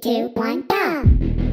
two, one, go!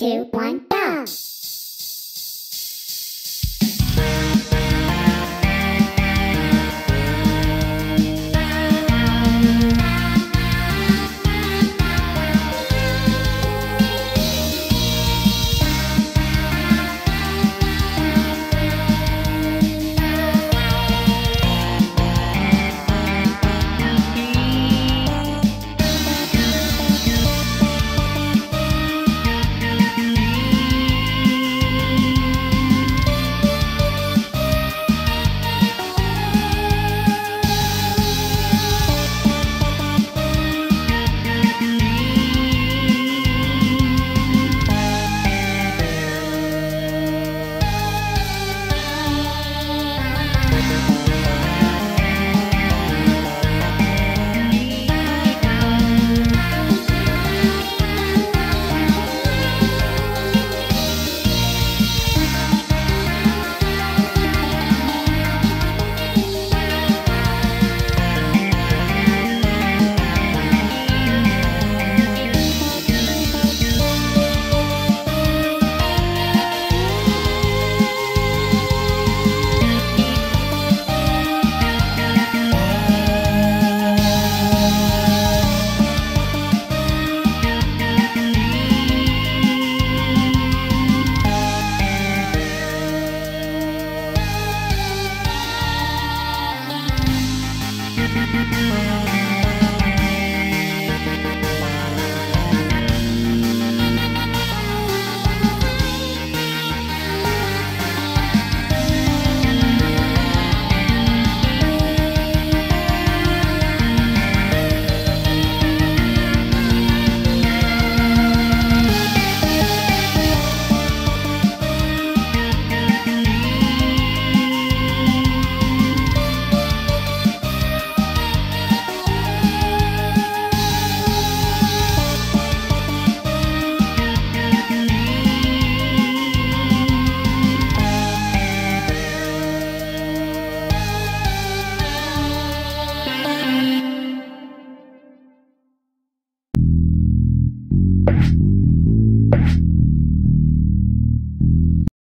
Two, one, go!